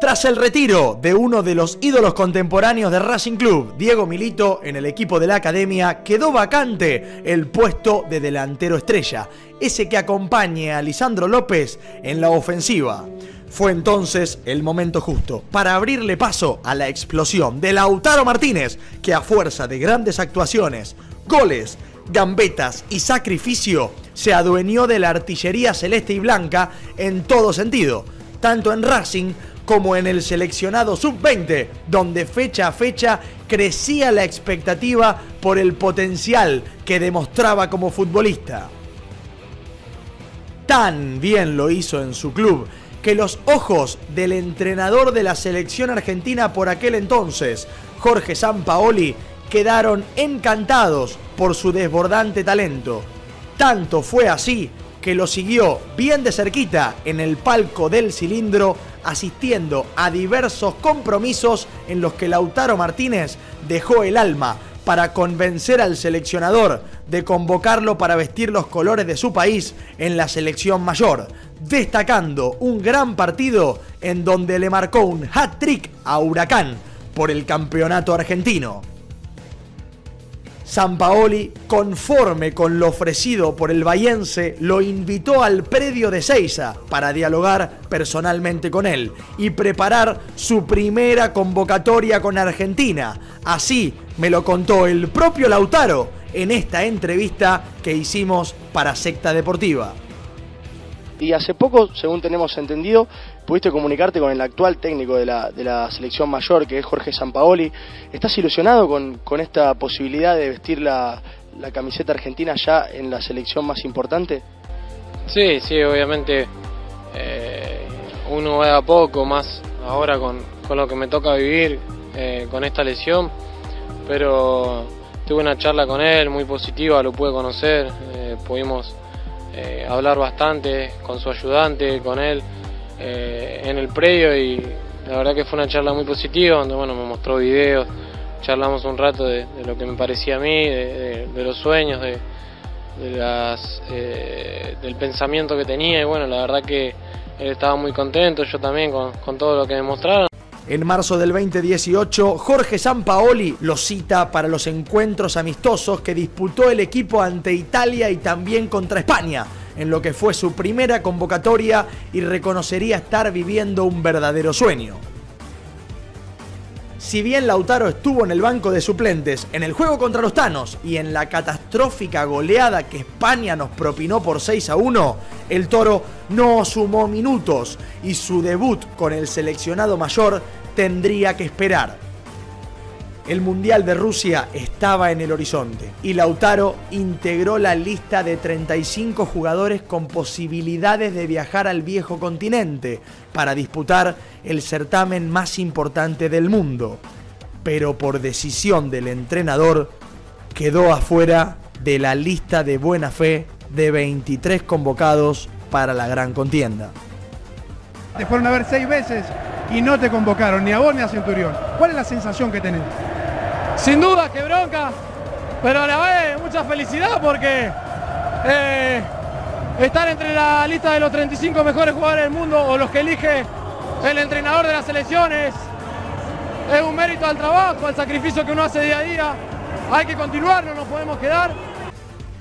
Tras el retiro de uno de los ídolos contemporáneos de Racing Club, Diego Milito, en el equipo de la academia, quedó vacante el puesto de delantero estrella, ese que acompañe a Lisandro López en la ofensiva. Fue entonces el momento justo para abrirle paso a la explosión de Lautaro Martínez, que a fuerza de grandes actuaciones, goles, gambetas y sacrificio, se adueñó de la artillería celeste y blanca en todo sentido, tanto en Racing como en el seleccionado sub-20, donde fecha a fecha crecía la expectativa por el potencial que demostraba como futbolista. Tan bien lo hizo en su club que los ojos del entrenador de la selección argentina por aquel entonces, Jorge Sampaoli, quedaron encantados por su desbordante talento. Tanto fue así que lo siguió bien de cerquita en el palco del cilindro asistiendo a diversos compromisos en los que Lautaro Martínez dejó el alma para convencer al seleccionador de convocarlo para vestir los colores de su país en la selección mayor, destacando un gran partido en donde le marcó un hat-trick a Huracán por el campeonato argentino. Sampaoli, conforme con lo ofrecido por el bayense, lo invitó al predio de Seiza para dialogar personalmente con él y preparar su primera convocatoria con Argentina. Así me lo contó el propio Lautaro en esta entrevista que hicimos para Secta Deportiva. Y hace poco, según tenemos entendido, pudiste comunicarte con el actual técnico de la, de la selección mayor, que es Jorge Sampaoli. ¿Estás ilusionado con, esta posibilidad de vestir la, camiseta argentina ya en la selección más importante? Sí, sí, obviamente eh, uno va a poco, más ahora con, con, lo que me toca vivir eh, con esta lesión, pero tuve una charla con él muy positiva, lo pude conocer, eh, pudimos eh, hablar bastante con su ayudante, con él eh, en el predio y la verdad que fue una charla muy positiva donde bueno me mostró videos, charlamos un rato de, lo que me parecía a mí, de, los sueños, de, eh, del pensamiento que tenía y bueno la verdad que él estaba muy contento, yo también con, con todo lo que me mostraron. En marzo del 2018, Jorge Sampaoli lo cita para los encuentros amistosos que disputó el equipo ante Italia y también contra España, en lo que fue su primera convocatoria y reconocería estar viviendo un verdadero sueño. Si bien Lautaro estuvo en el banco de suplentes en el juego contra los Tanos y en la catastrófica goleada que España nos propinó por 6 a 1, el Toro no sumó minutos y su debut con el seleccionado mayor tendría que esperar. El Mundial de Rusia estaba en el horizonte y Lautaro integró la lista de 35 jugadores con posibilidades de viajar al viejo continente para disputar el certamen más importante del mundo. Pero por decisión del entrenador quedó afuera de la lista de buena fe de 23 convocados para la gran contienda. Te fueron a ver seis veces y no te convocaron ni a vos ni a Centurión. ¿Cuál es la sensación que tenés? Sin duda, que bronca, pero a la vez mucha felicidad porque eh, estar entre la lista de los 35 mejores jugadores del mundo o los que elige el entrenador de las selecciones es un mérito al trabajo, al sacrificio que uno hace día a día. Hay que continuar, no nos podemos quedar.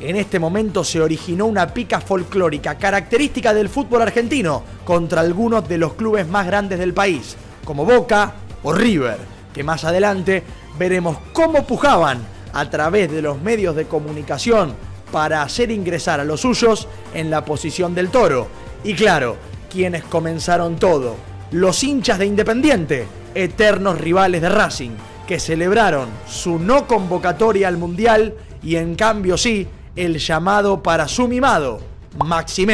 En este momento se originó una pica folclórica característica del fútbol argentino contra algunos de los clubes más grandes del país, como Boca o River, que más adelante veremos cómo pujaban a través de los medios de comunicación para hacer ingresar a los suyos en la posición del toro. Y claro, quienes comenzaron todo, los hinchas de Independiente, eternos rivales de Racing, que celebraron su no convocatoria al Mundial y en cambio sí el llamado para su mimado, Maxi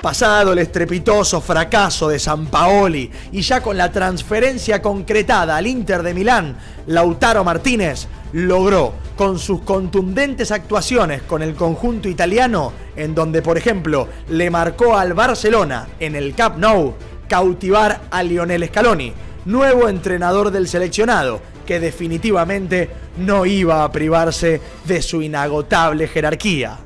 Pasado el estrepitoso fracaso de San Paoli y ya con la transferencia concretada al Inter de Milán, Lautaro Martínez logró con sus contundentes actuaciones con el conjunto italiano, en donde por ejemplo le marcó al Barcelona en el Camp Nou, cautivar a Lionel Scaloni, nuevo entrenador del seleccionado, que definitivamente no iba a privarse de su inagotable jerarquía.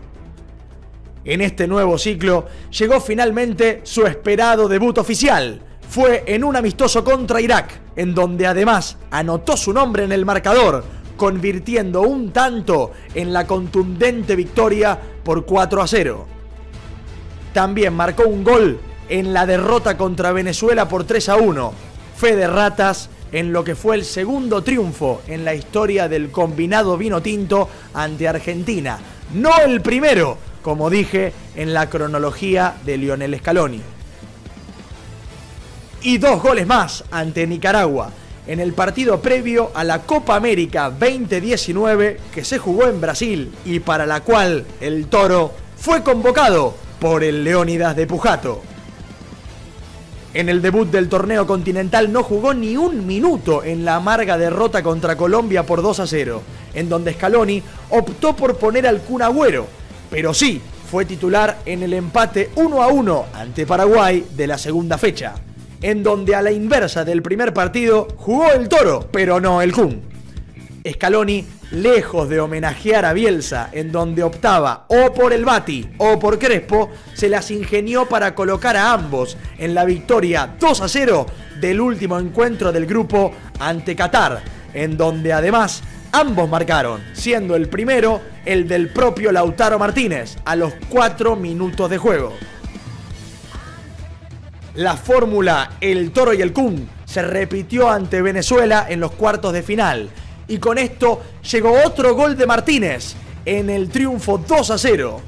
En este nuevo ciclo llegó finalmente su esperado debut oficial. Fue en un amistoso contra Irak, en donde además anotó su nombre en el marcador, convirtiendo un tanto en la contundente victoria por 4 a 0. También marcó un gol en la derrota contra Venezuela por 3 a 1. Fe de ratas en lo que fue el segundo triunfo en la historia del combinado vino tinto ante Argentina. No el primero, como dije en la cronología de Lionel Scaloni. Y dos goles más ante Nicaragua en el partido previo a la Copa América 2019 que se jugó en Brasil y para la cual el Toro fue convocado por el Leónidas de Pujato. En el debut del torneo continental no jugó ni un minuto en la amarga derrota contra Colombia por 2 a 0, en donde Scaloni optó por poner al Agüero, pero sí fue titular en el empate 1 a 1 ante Paraguay de la segunda fecha en donde a la inversa del primer partido jugó el toro, pero no el Kun. Scaloni, lejos de homenajear a Bielsa, en donde optaba o por el Bati o por Crespo, se las ingenió para colocar a ambos en la victoria 2 a 0 del último encuentro del grupo ante Qatar, en donde además ambos marcaron, siendo el primero el del propio Lautaro Martínez a los 4 minutos de juego. La fórmula El Toro y el Kun se repitió ante Venezuela en los cuartos de final. Y con esto llegó otro gol de Martínez en el triunfo 2 a 0.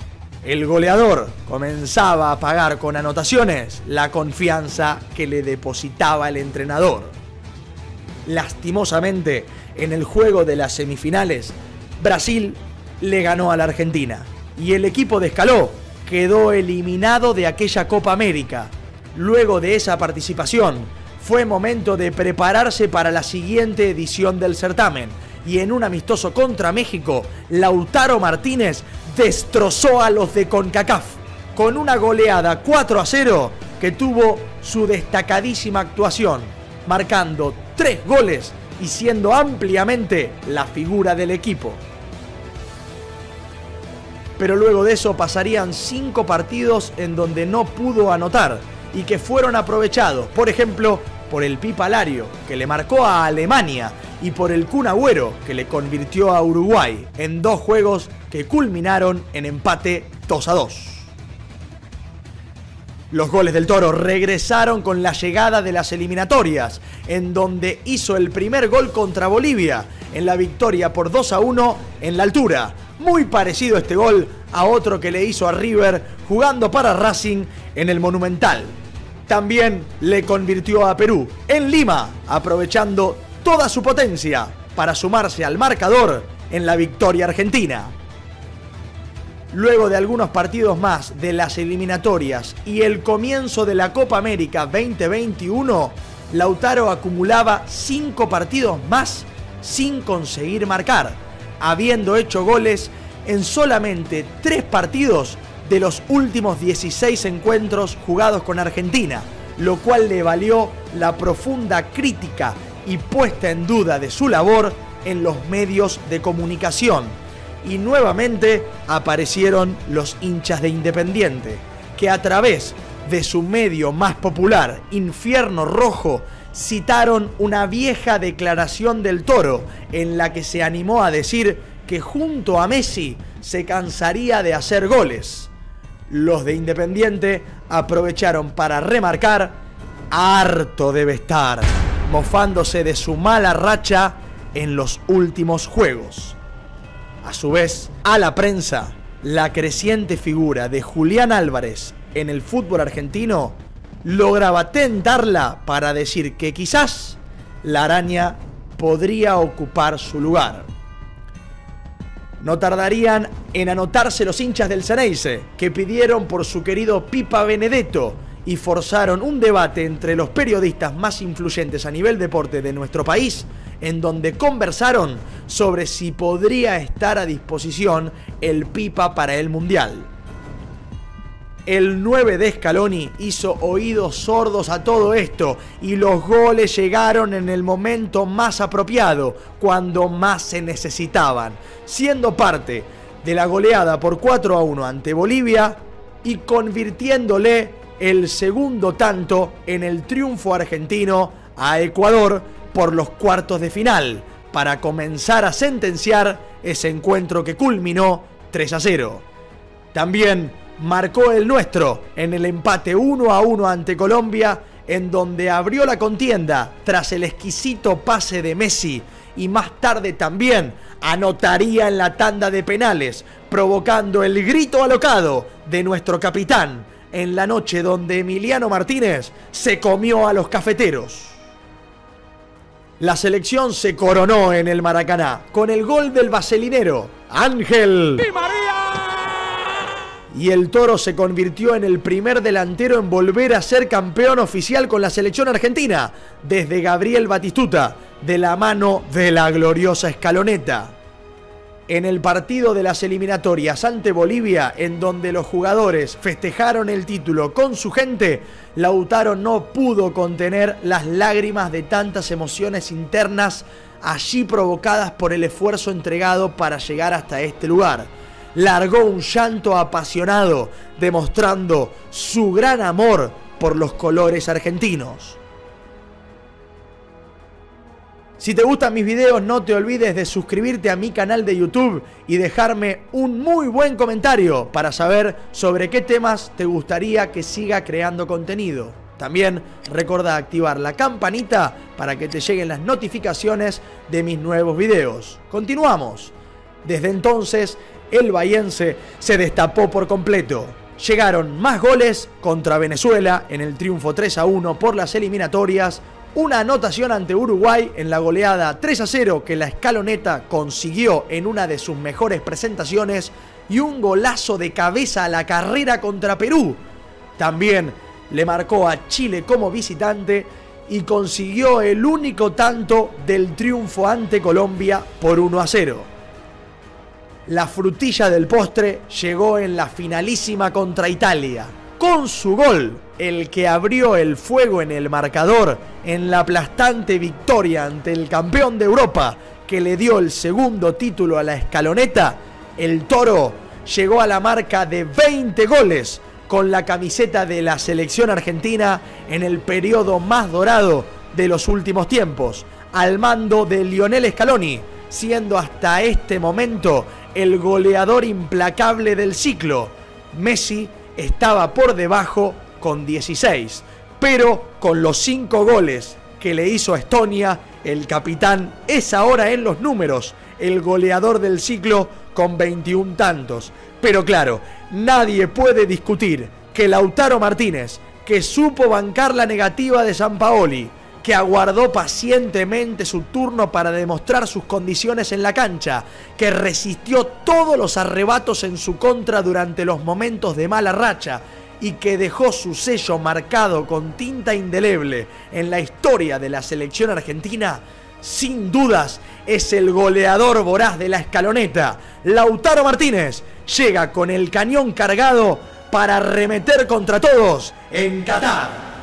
El goleador comenzaba a pagar con anotaciones la confianza que le depositaba el entrenador. Lastimosamente, en el juego de las semifinales, Brasil le ganó a la Argentina y el equipo de Escaló quedó eliminado de aquella Copa América Luego de esa participación, fue momento de prepararse para la siguiente edición del certamen. Y en un amistoso contra México, Lautaro Martínez destrozó a los de CONCACAF con una goleada 4 a 0 que tuvo su destacadísima actuación, marcando tres goles y siendo ampliamente la figura del equipo. Pero luego de eso pasarían cinco partidos en donde no pudo anotar y que fueron aprovechados, por ejemplo, por el Pipa Lario, que le marcó a Alemania, y por el Kun Agüero, que le convirtió a Uruguay, en dos juegos que culminaron en empate 2 a 2. Los goles del Toro regresaron con la llegada de las eliminatorias, en donde hizo el primer gol contra Bolivia, en la victoria por 2 a 1 en la altura. Muy parecido este gol a otro que le hizo a River jugando para Racing en el Monumental también le convirtió a Perú en Lima, aprovechando toda su potencia para sumarse al marcador en la victoria argentina. Luego de algunos partidos más de las eliminatorias y el comienzo de la Copa América 2021, Lautaro acumulaba cinco partidos más sin conseguir marcar, habiendo hecho goles en solamente tres partidos de los últimos 16 encuentros jugados con Argentina, lo cual le valió la profunda crítica y puesta en duda de su labor en los medios de comunicación. Y nuevamente aparecieron los hinchas de Independiente, que a través de su medio más popular, Infierno Rojo, citaron una vieja declaración del toro en la que se animó a decir que junto a Messi se cansaría de hacer goles los de Independiente aprovecharon para remarcar, harto debe estar, mofándose de su mala racha en los últimos juegos. A su vez, a la prensa, la creciente figura de Julián Álvarez en el fútbol argentino lograba tentarla para decir que quizás la araña podría ocupar su lugar. No tardarían en anotarse los hinchas del Ceneice, que pidieron por su querido Pipa Benedetto y forzaron un debate entre los periodistas más influyentes a nivel deporte de nuestro país, en donde conversaron sobre si podría estar a disposición el Pipa para el Mundial. El 9 de Scaloni hizo oídos sordos a todo esto y los goles llegaron en el momento más apropiado, cuando más se necesitaban, siendo parte de la goleada por 4 a 1 ante Bolivia y convirtiéndole el segundo tanto en el triunfo argentino a Ecuador por los cuartos de final, para comenzar a sentenciar ese encuentro que culminó 3 a 0. También marcó el nuestro en el empate 1 a 1 ante Colombia, en donde abrió la contienda tras el exquisito pase de Messi y más tarde también anotaría en la tanda de penales, provocando el grito alocado de nuestro capitán en la noche donde Emiliano Martínez se comió a los cafeteros. La selección se coronó en el Maracaná con el gol del vaselinero Ángel. ¡Y María! Y el Toro se convirtió en el primer delantero en volver a ser campeón oficial con la selección argentina, desde Gabriel Batistuta, de la mano de la gloriosa escaloneta. En el partido de las eliminatorias ante Bolivia, en donde los jugadores festejaron el título con su gente, Lautaro no pudo contener las lágrimas de tantas emociones internas allí provocadas por el esfuerzo entregado para llegar hasta este lugar largó un llanto apasionado, demostrando su gran amor por los colores argentinos. Si te gustan mis videos no te olvides de suscribirte a mi canal de YouTube y dejarme un muy buen comentario para saber sobre qué temas te gustaría que siga creando contenido. También recuerda activar la campanita para que te lleguen las notificaciones de mis nuevos videos. Continuamos. Desde entonces el bahiense se destapó por completo. Llegaron más goles contra Venezuela en el triunfo 3 a 1 por las eliminatorias, una anotación ante Uruguay en la goleada 3 a 0 que la escaloneta consiguió en una de sus mejores presentaciones y un golazo de cabeza a la carrera contra Perú. También le marcó a Chile como visitante y consiguió el único tanto del triunfo ante Colombia por 1 a 0 la frutilla del postre llegó en la finalísima contra Italia. Con su gol, el que abrió el fuego en el marcador en la aplastante victoria ante el campeón de Europa que le dio el segundo título a la escaloneta, el toro llegó a la marca de 20 goles con la camiseta de la selección argentina en el periodo más dorado de los últimos tiempos, al mando de Lionel Scaloni, siendo hasta este momento el goleador implacable del ciclo. Messi estaba por debajo con 16, pero con los 5 goles que le hizo a Estonia, el capitán es ahora en los números el goleador del ciclo con 21 tantos. Pero claro, nadie puede discutir que Lautaro Martínez, que supo bancar la negativa de San Paoli, que aguardó pacientemente su turno para demostrar sus condiciones en la cancha, que resistió todos los arrebatos en su contra durante los momentos de mala racha y que dejó su sello marcado con tinta indeleble en la historia de la selección argentina, sin dudas es el goleador voraz de la escaloneta. Lautaro Martínez llega con el cañón cargado para remeter contra todos en Qatar